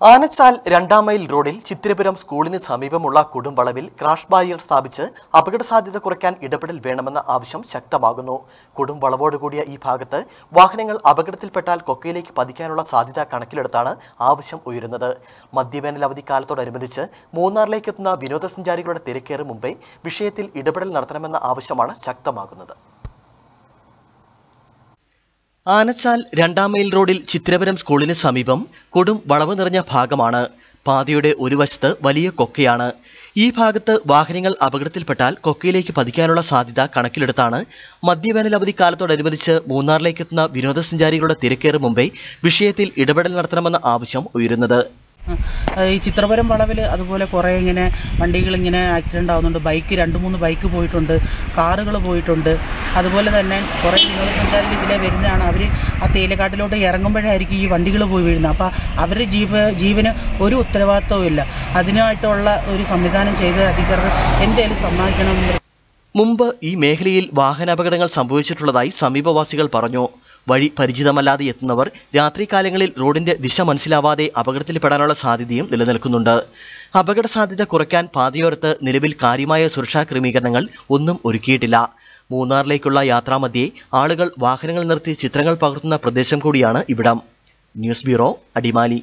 ആനച്ചാൽ രണ്ടാം മൈൽ റോഡിൽ ചിത്തിരപുരം സ്കൂളിന് സമീപമുള്ള കുടുംബളവിൽ ക്രാഷ് ബാരിയർ സ്ഥാപിച്ച് അപകട സാധ്യത കുറയ്ക്കാൻ ഇടപെടൽ വേണമെന്ന ആവശ്യം ശക്തമാകുന്നു. കൊടുംവളവോടുകൂടിയ ഈ ഭാഗത്ത് വാഹനങ്ങൾ അപകടത്തിൽപ്പെട്ടാൽ കൊക്കയിലേക്ക് പതിക്കാനുള്ള സാധ്യത കണക്കിലെടുത്താണ് ആവശ്യം ഉയരുന്നത്. മദ്യവേനൽ അവധിക്കാലത്തോടനുബന്ധിച്ച് കാലത്തോടനുബന്ധിച്ച് എത്തുന്ന വിനോദസഞ്ചാരികളുടെ തിരക്കേറും മുമ്പേ വിഷയത്തിൽ ഇടപെടൽ നടത്തണമെന്ന ആവശ്യമാണ് ശക്തമാകുന്നത്. ആനച്ചാൽ രണ്ടാം മൈൽ റോഡിൽ ചിത്രപുരം സ്കൂളിന് സമീപം കൊടും വളവ് നിറഞ്ഞ ഭാഗമാണ്. പാതയുടെ ഒരു വശത്ത് വലിയ കൊക്കയാണ്. ഈ ഭാഗത്ത് വാഹനങ്ങൾ അപകടത്തിൽപ്പെട്ടാൽ കൊക്കയിലേക്ക് പതിക്കാനുള്ള സാധ്യത കണക്കിലെടുത്താണ്. മദ്യവേനൽ അവധിക്കാലത്തോടനുബന്ധിച്ച് മൂന്നാറിലേക്ക് എത്തുന്ന വിനോദസഞ്ചാരികളുടെ തിരക്കേറ് മുമ്പേ വിഷയത്തിൽ ഇടപെടൽ നടത്തണമെന്ന ആവശ്യം ഉയരുന്നത്. ഈ ചിത്രപുരം വളവിൽ അതുപോലെ കുറേ ഇങ്ങനെ വണ്ടികൾ ഇങ്ങനെ ആക്സിഡന്റ് ആവുന്നുണ്ട്. ബൈക്ക് രണ്ട് മൂന്ന് ബൈക്ക് പോയിട്ടുണ്ട്. കാറുകൾ പോയിട്ടുണ്ട്. അതുപോലെ തന്നെ കുറേ വിനോദസഞ്ചാരികൾ ഇതിലെ വരുന്നതാണ്. അവർ ആ തേയിലക്കാട്ടിലോട്ട് ഇറങ്ങുമ്പോഴായിരിക്കും ഈ വണ്ടികൾ പോയി വീഴുന്നത്. അപ്പോൾ അവരുടെ ജീവ ജീവന് ഒരു ഉത്തരവാദിത്വവും ഇല്ല. അതിനായിട്ടുള്ള ഒരു സംവിധാനം ചെയ്ത് അധികൃതർ എന്തായാലും സമ്മാനിക്കണം മുമ്പ് ഈ മേഖലയിൽ വാഹനാപകടങ്ങൾ സംഭവിച്ചിട്ടുള്ളതായി സമീപവാസികൾ പറഞ്ഞു. വഴി പരിചിതമല്ലാതെ എത്തുന്നവർ രാത്രികാലങ്ങളിൽ റോഡിന്റെ ദിശ മനസ്സിലാവാതെ അപകടത്തിൽപ്പെടാനുള്ള സാധ്യതയും നിലനിൽക്കുന്നുണ്ട്. അപകട സാധ്യത കുറയ്ക്കാൻ പാതയോരത്ത് നിലവിൽ കാര്യമായ സുരക്ഷാ ക്രമീകരണങ്ങൾ ഒന്നും ഒരുക്കിയിട്ടില്ല. മൂന്നാറിലേക്കുള്ള യാത്രാമധ്യേ ആളുകൾ വാഹനങ്ങൾ നിർത്തി ചിത്രങ്ങൾ പകർത്തുന്ന പ്രദേശം കൂടിയാണ് ഇവിടം. News bureau Adimali.